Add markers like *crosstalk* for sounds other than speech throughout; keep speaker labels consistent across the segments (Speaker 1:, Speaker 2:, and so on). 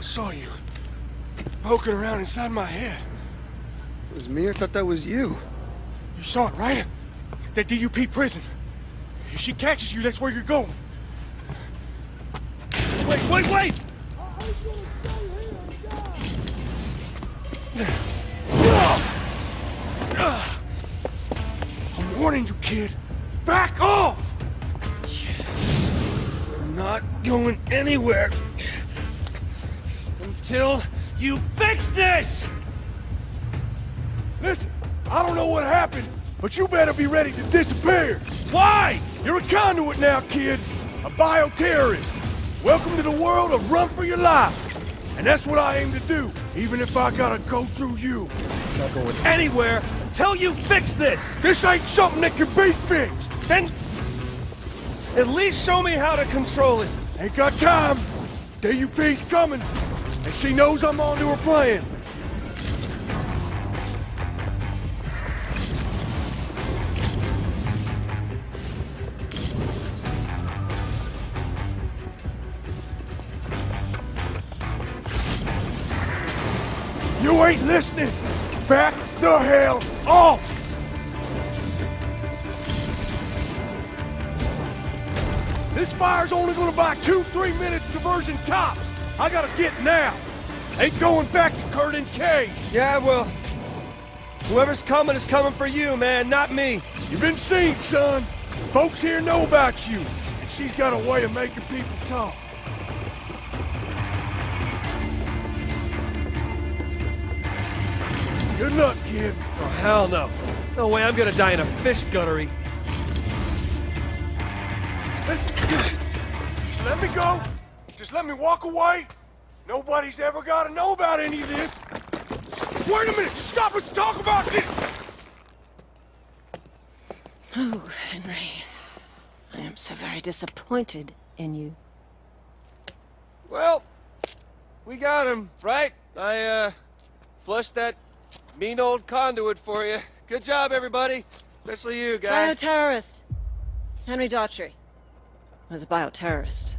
Speaker 1: I saw you. Poking around inside my head.
Speaker 2: It was me? I thought that was you.
Speaker 1: You saw it, right? That DUP prison. If she catches you, that's where you're going. Wait, wait, wait! I'm warning you, kid. Back off! We're not going anywhere until you fix this! Listen, I don't know what happened, but you better be ready to disappear. Why? You're a conduit now, kid. A bioterrorist. Welcome to the world of run for your life. And that's what I aim to do, even if I gotta go through you.
Speaker 3: Not going anywhere until you fix this!
Speaker 1: This ain't something that can be fixed.
Speaker 3: Then... At least show me how to control it.
Speaker 1: Ain't got time. DUP's coming. And she knows I'm onto her plan. You ain't listening! Back the hell off! This fire's only gonna buy two, three minutes diversion tops! I gotta get now! Ain't going back to Curdun Cay!
Speaker 3: Yeah, well... Whoever's coming is coming for you, man, not me.
Speaker 1: You've been seen, son! Folks here know about you, and she's got a way of making people talk. Good luck, kid.
Speaker 3: Oh, hell no. No way I'm gonna die in a fish guttery.
Speaker 1: Let me go. Just let me walk away. Nobody's ever got to know about any of this. Wait a minute. Stop. Let's talk about this.
Speaker 4: Oh, Henry. I am so very disappointed in you.
Speaker 3: Well, we got him, right? I, uh, flushed that mean old conduit for you. Good job, everybody. Especially you, guys.
Speaker 4: Bioterrorist. Henry Daugherty was a bioterrorist.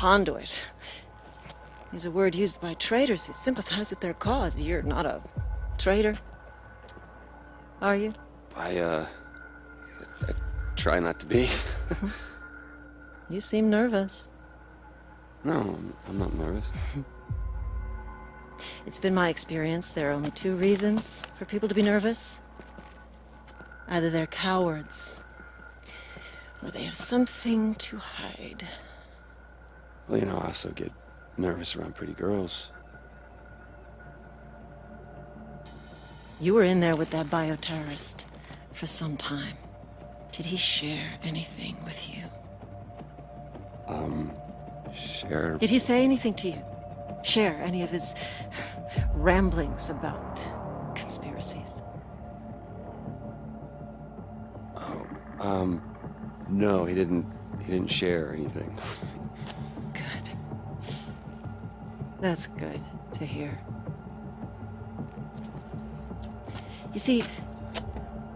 Speaker 4: Conduit. Is a word used by traitors who sympathize with their cause. You're not a traitor. Are you?
Speaker 5: I, uh... I try not to be. *laughs*
Speaker 4: You seem nervous.
Speaker 5: no, I'm, I'm not nervous. *laughs*
Speaker 4: It's been my experience there are only two reasons for people to be nervous. Either they're cowards, or they have something to hide.
Speaker 5: Well, you know, I also get nervous around pretty girls.
Speaker 4: You were in there with that bioterrorist for some time. Did he share anything with you?
Speaker 5: Um, share...
Speaker 4: Did he say anything to you? Share any of his ramblings about conspiracies?
Speaker 5: Oh, um, no, he didn't, he didn't share anything. *laughs*
Speaker 4: That's good to hear. You see,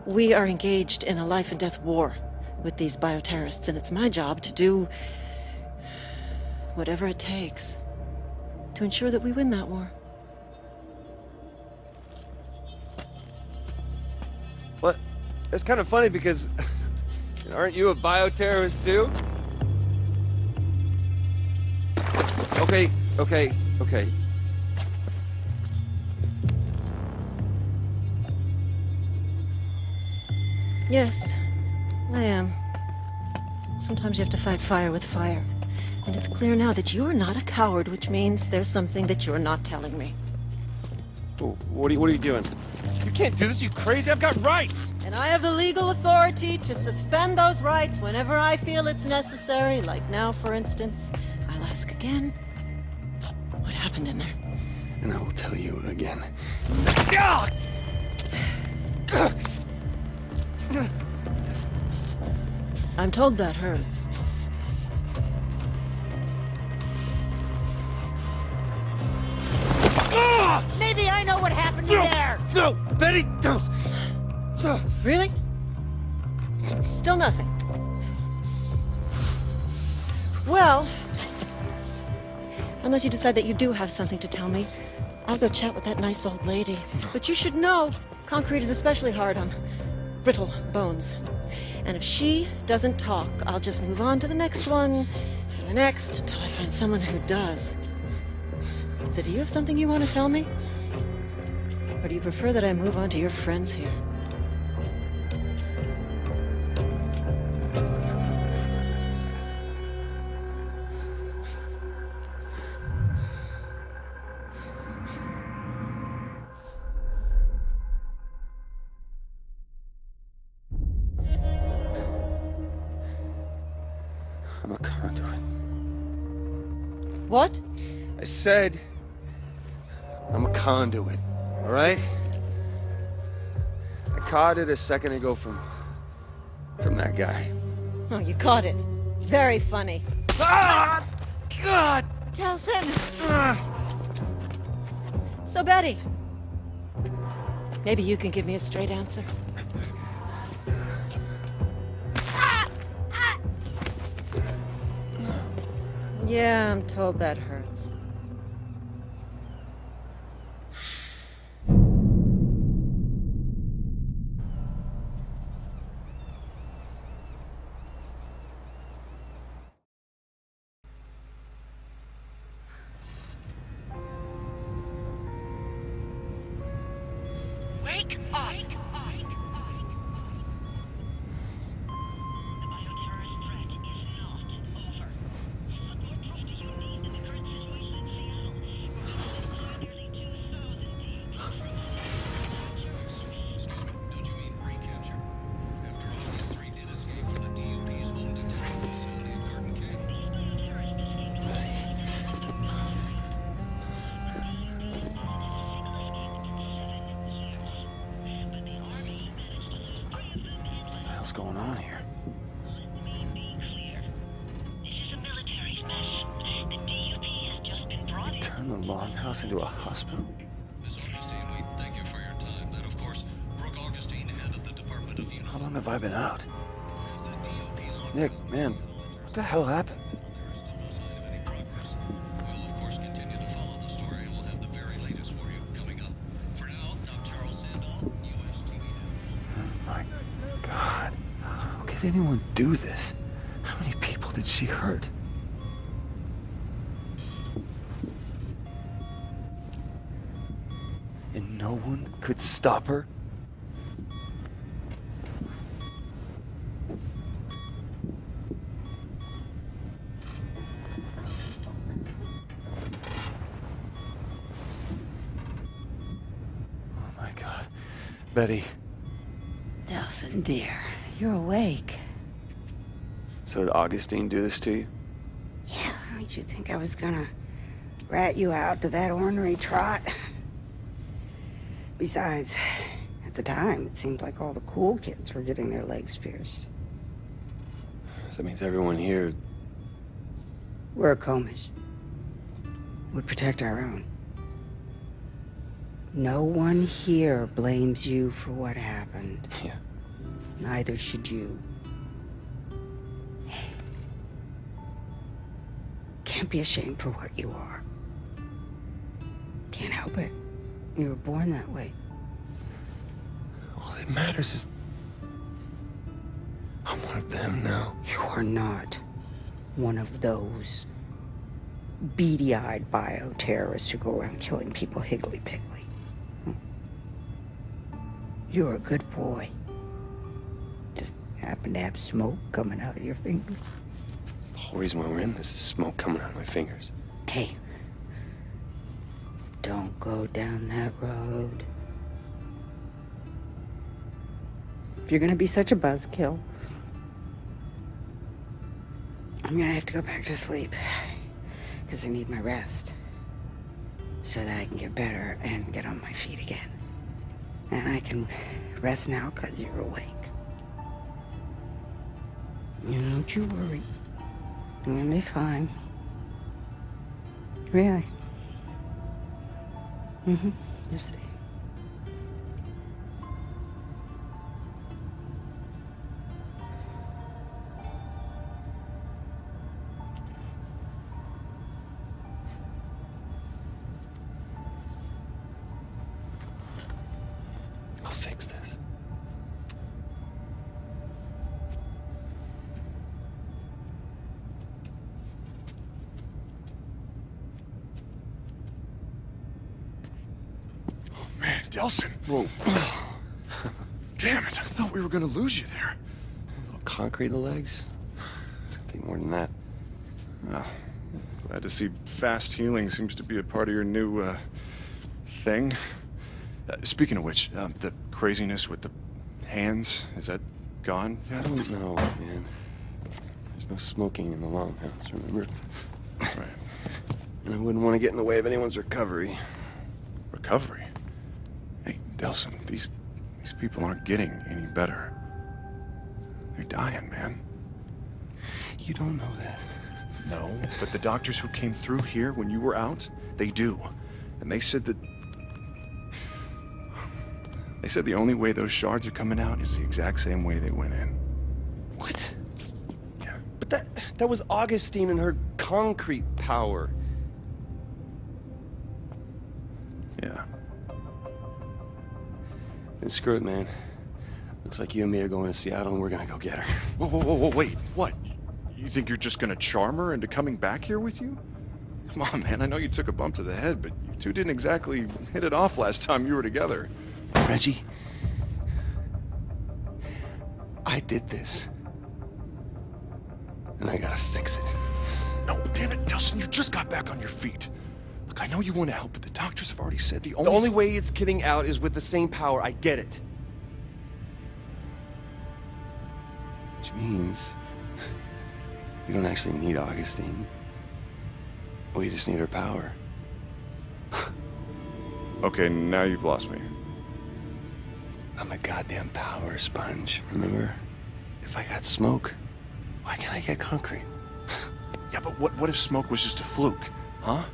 Speaker 4: we are engaged in a life and death war with these bioterrorists, and it's my job to do whatever it takes to ensure that we win that war.
Speaker 3: What? It's kind of funny because... *laughs* Aren't you a bioterrorist too? Okay, okay, okay.
Speaker 4: Yes, I am. Sometimes you have to fight fire with fire. And it's clear now that you're not a coward, which means there's something that you're not telling me.
Speaker 3: Oh, What are you, what are you doing? You can't do this, you crazy! I've got rights!
Speaker 4: And I have the legal authority to suspend those rights whenever I feel it's necessary, like now, for instance. I'll ask again. What happened in there?
Speaker 5: And I will tell you again.
Speaker 4: I'm told that hurts.
Speaker 6: Maybe I know what happened in there.
Speaker 3: No! Betty, don't! So,
Speaker 4: Really? Still nothing. Well, Unless you decide that you do have something to tell me, I'll go chat with that nice old lady. But you should know, concrete is especially hard on brittle bones. And if she doesn't talk, I'll just move on to the next one, and the next, until I find someone who does. So do you have something you want to tell me? Or do you prefer that I move on to your friends here?
Speaker 3: Said I'm a conduit, all right? I caught it a second ago from from that guy.
Speaker 4: Oh, you caught it. Very funny.
Speaker 3: Ah! God!
Speaker 6: Delsin!
Speaker 4: So, Betty. Maybe you can give me a straight answer. Yeah, I'm told that hurts.
Speaker 5: Hell's going on here? Turn the longhouse into a hospital?
Speaker 7: Miss Augustine, we thank you for your time. That, of course, Brooke Augustine, head of the Department of
Speaker 5: How long have I been out?
Speaker 7: As the DUP long-
Speaker 5: Nick, man, what the hell happened? Could anyone do this? How many people did she hurt? And no one could stop her? Oh my god. Betty,
Speaker 6: Delsin, dear, you're awake.
Speaker 5: so did Augustine do this to you?
Speaker 6: Yeah, did you think I was gonna rat you out to that ornery trot? Besides, at the time, it seemed like all the cool kids were getting their legs pierced.
Speaker 5: So that means everyone here.
Speaker 6: We're Akomish. We protect our own. No one here blames you for what happened. *laughs*
Speaker 5: Yeah.
Speaker 6: Neither should you. Can't be ashamed for what you are. Can't help it. You were born that way.
Speaker 5: All that matters is. I'm one of them now.
Speaker 6: You are not one of those beady-eyed bioterrorists who go around killing people higgly-piggly. Hmm. You're a good boy. Happen to have smoke coming out of your fingers.
Speaker 5: It's the whole reason why we're in this is smoke coming out of my fingers.
Speaker 6: Hey, don't go down that road. If you're gonna be such a buzzkill, I'm gonna have to go back to sleep. Because I need my rest. So that I can get better and get on my feet again. And I can rest now because you're awake. You don't you worry. I'm gonna be fine. Really? Mm-hmm. Stay.
Speaker 8: Delsin.
Speaker 5: Whoa. *sighs*
Speaker 8: Damn it, I thought we were gonna lose you there.
Speaker 5: A little concrete in the legs? It's gonna take more than that.
Speaker 8: Well, glad to see fast healing seems to be a part of your new, uh, thing. Uh, speaking of which, um, the craziness with the hands, is that gone
Speaker 5: I don't know, man. There's no smoking in the longhouse, remember?
Speaker 8: Right.
Speaker 5: And I wouldn't want to get in the way of anyone's recovery.
Speaker 8: Recovery? Delsin, these, these people aren't getting any better. They're dying, man.
Speaker 5: You don't know that.
Speaker 8: No, but the doctors who came through here when you were out, they do. And they said that. They said the only way those shards are coming out is the exact same way they went in.
Speaker 3: What?
Speaker 8: Yeah.
Speaker 3: But that that was Augustine and her concrete power.
Speaker 8: Yeah.
Speaker 5: Then screw it, man. Looks like you and me are going to Seattle and we're gonna go get her.
Speaker 8: Whoa, whoa, whoa, whoa, wait. What? You think you're just gonna charm her into coming back here with you? Come on, man. I know you took a bump to the head, but you two didn't exactly hit it off last time you were together.
Speaker 5: Reggie, I did this. And I gotta fix it.
Speaker 8: No, damn it, Delsin, you just got back on your feet. Look, I know you want to help, but the doctors have already said the only...
Speaker 3: The
Speaker 8: only.
Speaker 3: only way it's getting out is with the same power. I get it.
Speaker 5: Which means we don't actually need Augustine. We just need her power. *laughs*
Speaker 8: Okay, now you've lost me.
Speaker 5: I'm a goddamn power sponge, remember? If I got smoke, why can't I get concrete? *laughs*
Speaker 8: Yeah, but what, what if smoke was just a fluke? Huh?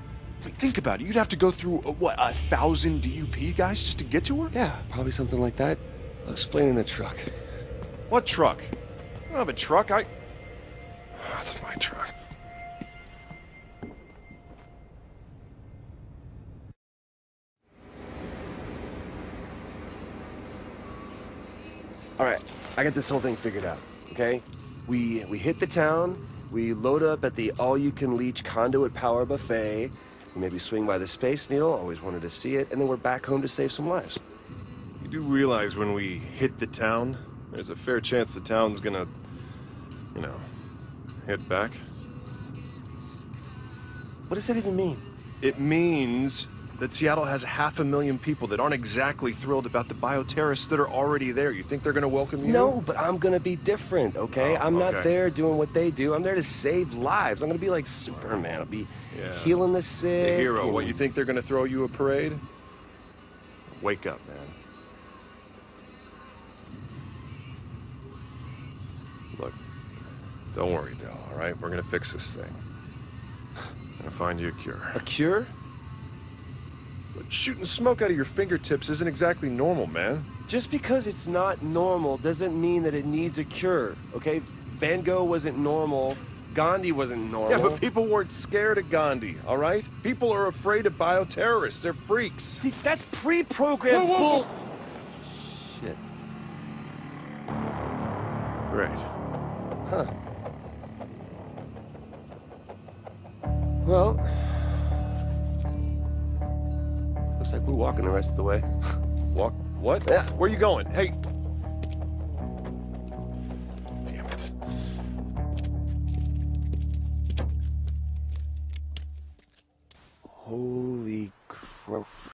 Speaker 8: I mean, think about it. You'd have to go through, uh, what, a thousand DUP guys just to get to her?
Speaker 5: Yeah, probably something like that. I'll explain in the truck.
Speaker 8: What truck? I don't have a truck. I. That's my truck.
Speaker 3: All right, I got this whole thing figured out. Okay, we we hit the town. We load up at the all-you-can-leech conduit power buffet. We maybe swing by the Space Needle. Always wanted to see it, and then we're back home to save some lives.
Speaker 9: You do realize when we hit the town, there's a fair chance the town's gonna, you know, hit back?
Speaker 3: What does that even mean?
Speaker 9: It means that Seattle has half a million people that aren't exactly thrilled about the bioterrorists that are already there. You think they're gonna welcome you?
Speaker 3: No, but I'm gonna be different, okay?
Speaker 9: Oh,
Speaker 3: I'm not
Speaker 9: okay.
Speaker 3: there doing what they do. I'm there to save lives. I'm gonna be like Superman. I'll be
Speaker 9: Yeah.
Speaker 3: healing the sick.
Speaker 9: The hero.
Speaker 3: and-
Speaker 9: What, you think they're gonna throw you a parade? Wake up, man. Look, don't worry, Dell, all right? We're gonna fix this thing. I'm gonna find you a cure.
Speaker 3: A cure?
Speaker 9: But shooting smoke out of your fingertips isn't exactly normal, man.
Speaker 3: Just because it's not normal doesn't mean that it needs a cure, okay? Van Gogh wasn't normal. Gandhi wasn't normal.
Speaker 9: Yeah, but people weren't scared of Gandhi, all right? People are afraid of bioterrorists. They're freaks.
Speaker 3: See, that's pre-programmed
Speaker 9: Whoa, whoa,
Speaker 3: bull.
Speaker 9: whoa.
Speaker 3: Shit.
Speaker 9: Right.
Speaker 3: Huh. Well, looks like we're walking the rest of the way. *laughs*
Speaker 9: Walk. What?
Speaker 3: Yeah.
Speaker 9: Where are you going? Hey.